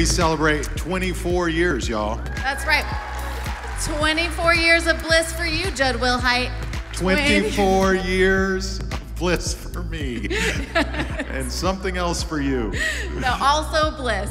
We celebrate 24 years, y'all. That's right. 24 years of bliss for you, Jud Wilhite. 24 years of bliss for me. and something else for you. No, also bliss.